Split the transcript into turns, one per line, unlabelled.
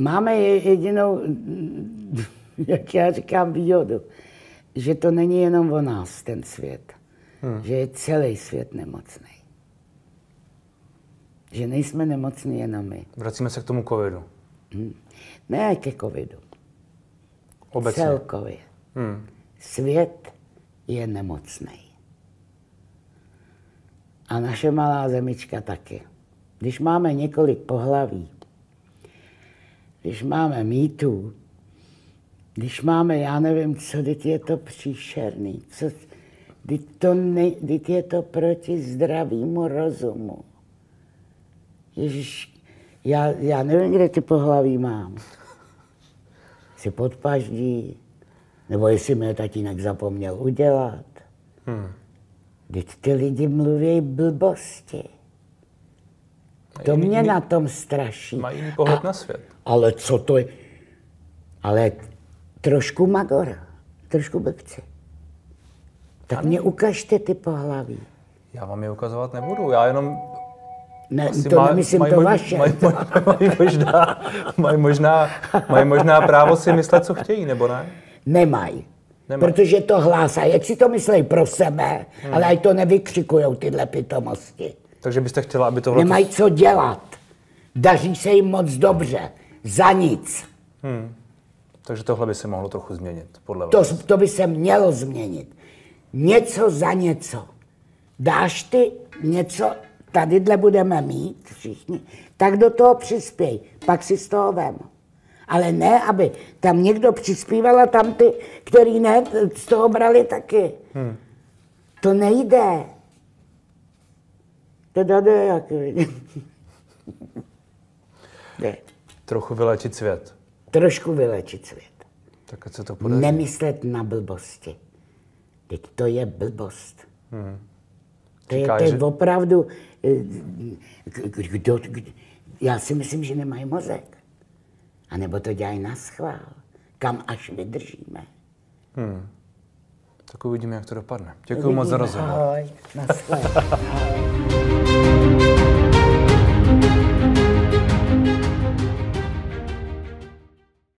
máme jedinou, jak já říkám, výhodu, že to není jenom o nás, ten svět. Hmm. Že je celý svět nemocný. Že nejsme nemocní jenom my.
Vracíme se k tomu covidu.
Hmm. Ne ke covidu.
Obecně.
Celkově. Hmm. Svět je nemocný. A naše malá zemička taky. Když máme několik pohlaví, když máme mýtů, když máme, já nevím, co, teď je to příšerný, co, teď, to ne, teď je to proti zdravému rozumu. Ježiš, já, já nevím, kde ty pohlaví mám. Si podpaždí, nebo jestli mě tatínek zapomněl udělat. Hmm. Teď ty lidi mluví blbosti. To mě jiný, na tom straší.
Mají jiný pohled A, na svět.
Ale co to je? Ale trošku magora, trošku blbci. Tak mě ukažte ty pohlaví.
Já vám je ukazovat nebudu, já jenom
ne, Asi to má, nemyslím maj, to vaše.
Mají maj, maj možná, maj možná, maj možná právo si myslet, co chtějí, nebo ne?
Nemají. Nemaj. Protože to hlásá, jak si to myslí pro sebe, hmm. ale ať to nevykřikujou tyhle pitomosti.
Takže byste chtěla, aby tohle...
Nemají co dělat. Daří se jim moc dobře. Za nic. Hmm.
Takže tohle by se mohlo trochu změnit, podle vás.
To, to by se mělo změnit. Něco za něco. Dáš ty něco, tadyhle budeme mít všichni, tak do toho přispěj, pak si z toho vem. Ale ne, aby tam někdo přispíval a tam ty, který ne, z toho brali taky. Hmm. To nejde. To jde jak
ne. Trochu vylečit svět.
Trošku vylečit svět.
Tak se to podaří.
Nemyslet na blbosti. Teď to je blbost. Hmm. To je, to je že... opravdu... Eh, kdo, kdo, já si myslím, že nemají mozek. A nebo to dělají na schvál. Kam až vydržíme. Hmm.
Tak uvidíme, jak to dopadne. Děkuji moc za rozhovor.
Ahoj. Na